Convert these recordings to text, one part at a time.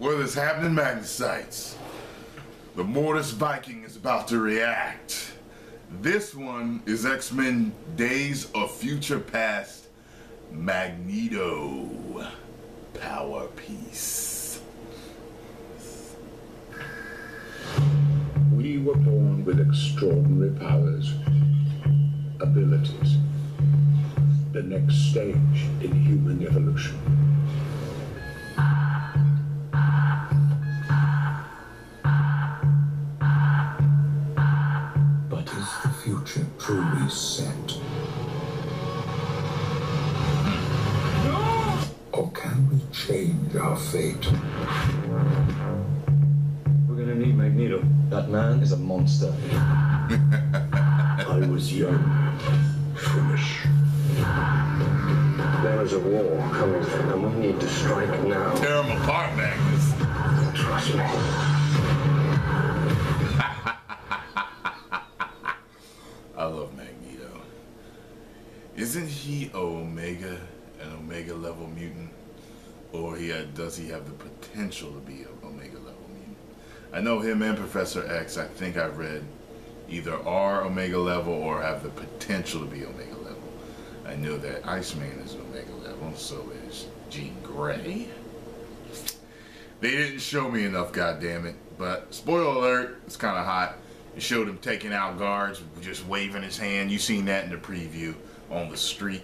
is happening, Magnacites? The Mortis Viking is about to react. This one is X-Men Days of Future Past Magneto Power Piece. We were born with extraordinary powers, abilities. The next stage in human evolution. Truly set? Or can we change our fate? We're gonna need Magneto. That man is a monster. I was young, foolish. There is a war coming, and we need to strike now. Tear him apart, Magnus. Trust me. I love Magneto. Isn't he Omega, an Omega level mutant? Or he had, does he have the potential to be an Omega level mutant? I know him and Professor X, I think I read either are Omega level or have the potential to be Omega level. I know that Iceman is Omega level, so is Jean Grey. They didn't show me enough, goddammit. But spoiler alert, it's kind of hot. It showed him taking out guards, just waving his hand. You seen that in the preview on the street,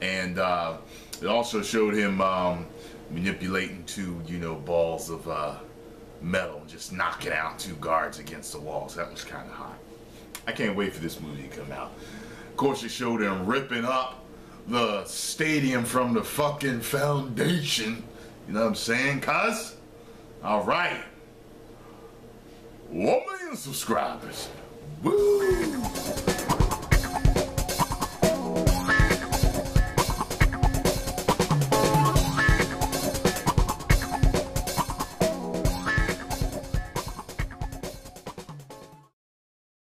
and uh, it also showed him um, manipulating two, you know, balls of uh, metal, and just knocking out two guards against the walls. That was kind of hot. I can't wait for this movie to come out. Of course, it showed him ripping up the stadium from the fucking foundation. You know what I'm saying, cuz? All right. One million subscribers.